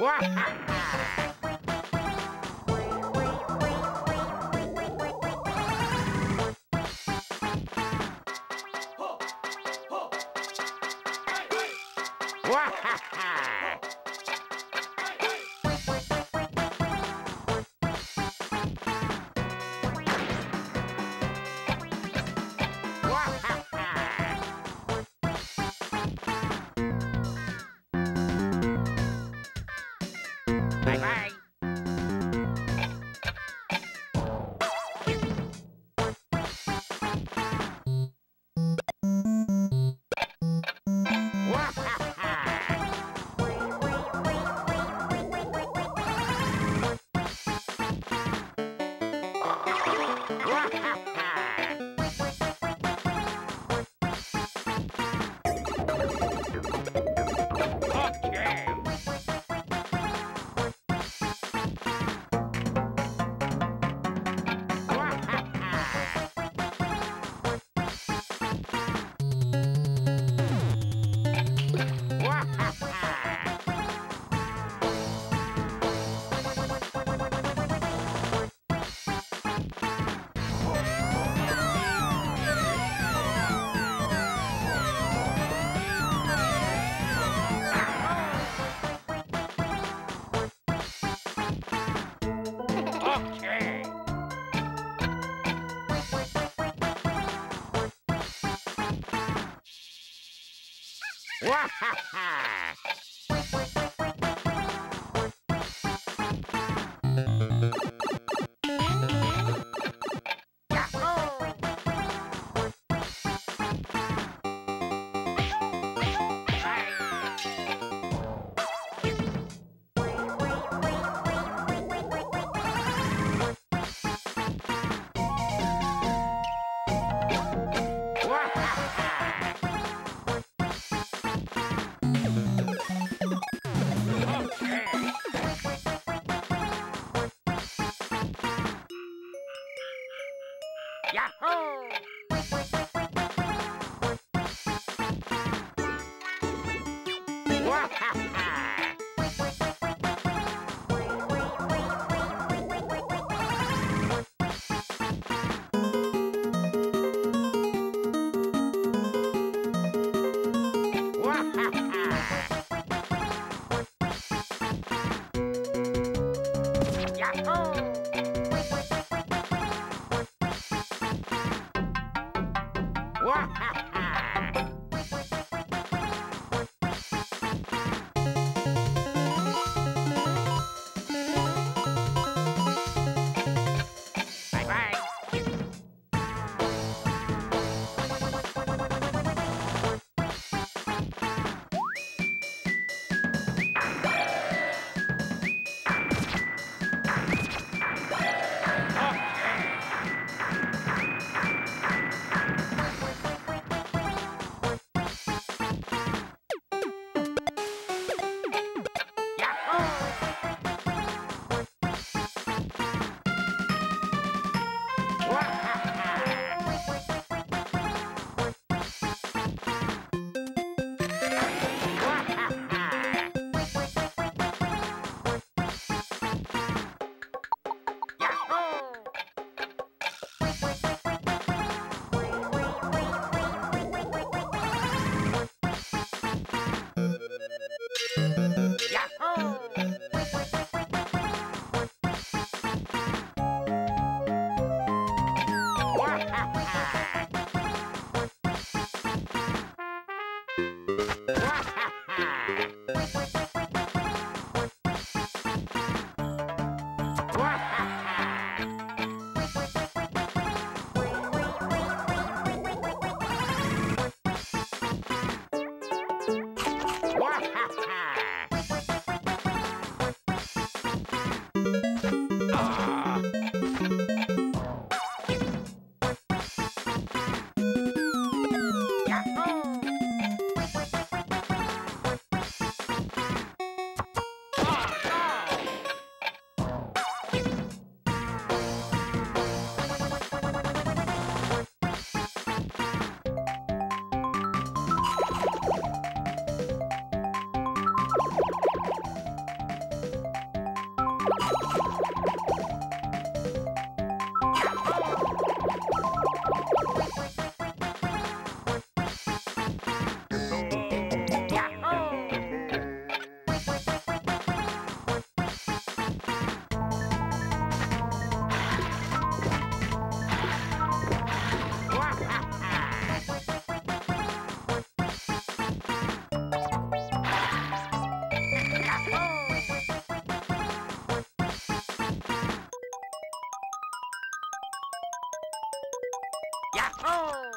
Ha ha ha! Wahaha! Yahoo! Yahoo! Yahoo!